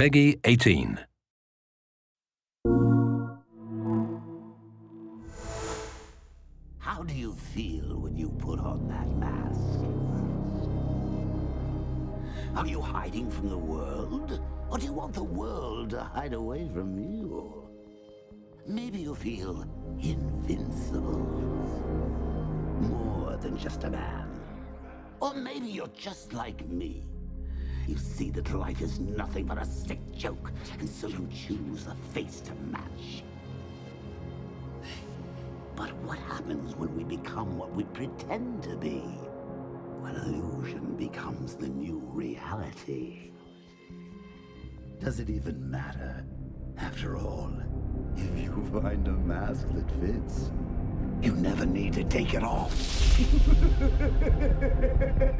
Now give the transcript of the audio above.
PEGI 18. How do you feel when you put on that mask? Are you hiding from the world? Or do you want the world to hide away from you? Maybe you feel invincible. More than just a man. Or maybe you're just like me. You see that life is nothing but a sick joke, and so you choose a face to match. But what happens when we become what we pretend to be? When illusion becomes the new reality? Does it even matter? After all, if you find a mask that fits, you never need to take it off.